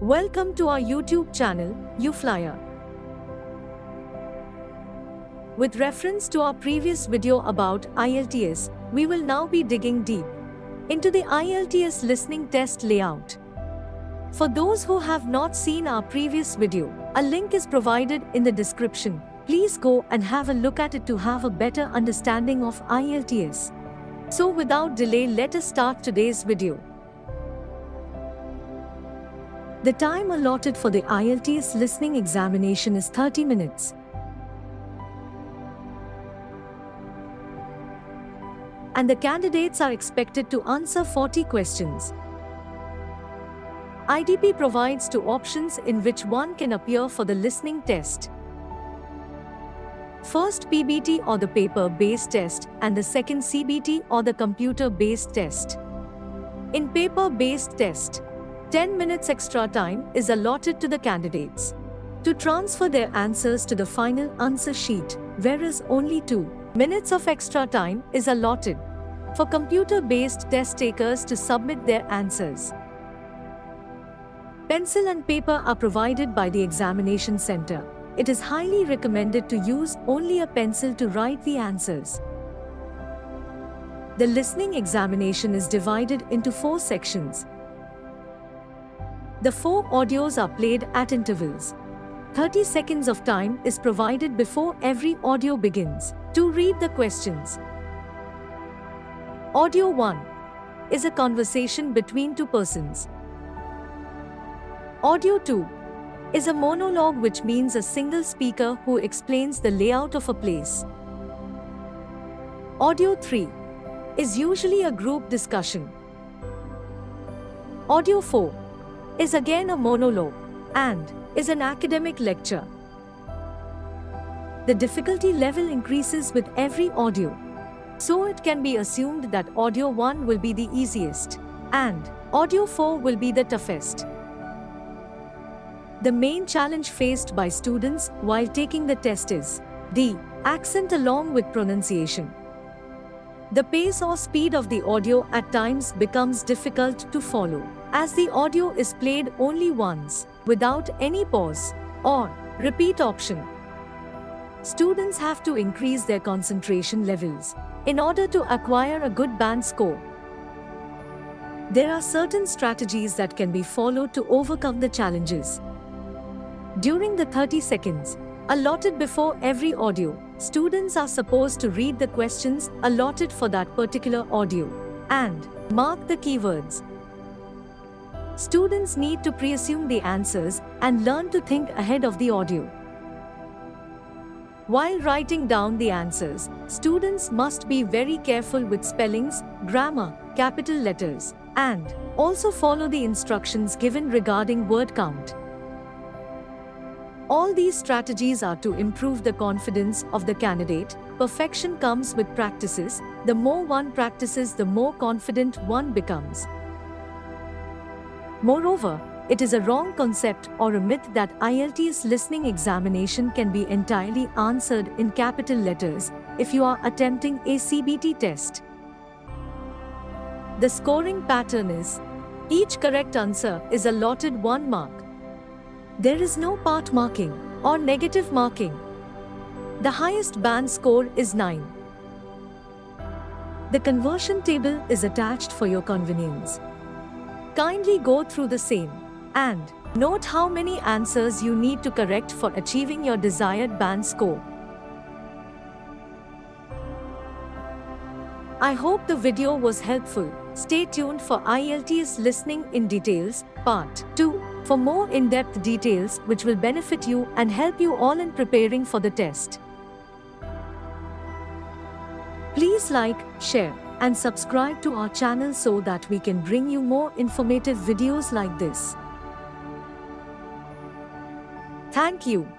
Welcome to our YouTube channel, UFlyer. With reference to our previous video about IELTS, we will now be digging deep into the IELTS listening test layout. For those who have not seen our previous video, a link is provided in the description. Please go and have a look at it to have a better understanding of IELTS. So without delay let us start today's video. The time allotted for the IELTS listening examination is 30 minutes. And the candidates are expected to answer 40 questions. IDP provides two options in which one can appear for the listening test. First PBT or the paper-based test and the second CBT or the computer-based test. In paper-based test, 10 minutes extra time is allotted to the candidates to transfer their answers to the final answer sheet, whereas only 2 minutes of extra time is allotted for computer-based test takers to submit their answers. Pencil and paper are provided by the examination center. It is highly recommended to use only a pencil to write the answers. The listening examination is divided into four sections. The four audios are played at intervals. 30 seconds of time is provided before every audio begins to read the questions. Audio 1 is a conversation between two persons. Audio 2 is a monologue which means a single speaker who explains the layout of a place. Audio 3 is usually a group discussion. Audio 4 is again a monologue and is an academic lecture. The difficulty level increases with every audio. So it can be assumed that audio 1 will be the easiest and audio 4 will be the toughest. The main challenge faced by students while taking the test is D. Accent along with pronunciation. The pace or speed of the audio at times becomes difficult to follow, as the audio is played only once, without any pause or repeat option. Students have to increase their concentration levels in order to acquire a good band score. There are certain strategies that can be followed to overcome the challenges. During the 30 seconds allotted before every audio, students are supposed to read the questions allotted for that particular audio and mark the keywords. Students need to pre-assume the answers and learn to think ahead of the audio. While writing down the answers, students must be very careful with spellings, grammar, capital letters, and also follow the instructions given regarding word count. All these strategies are to improve the confidence of the candidate. Perfection comes with practices. The more one practices, the more confident one becomes. Moreover, it is a wrong concept or a myth that IELTS listening examination can be entirely answered in capital letters if you are attempting a CBT test. The scoring pattern is each correct answer is allotted 1 mark. There is no part marking or negative marking. The highest band score is 9. The conversion table is attached for your convenience. Kindly go through the same and note how many answers you need to correct for achieving your desired band score. I hope the video was helpful. Stay tuned for IELTS Listening in Details, Part 2, for more in-depth details which will benefit you and help you all in preparing for the test. Please like, share, and subscribe to our channel so that we can bring you more informative videos like this. Thank you.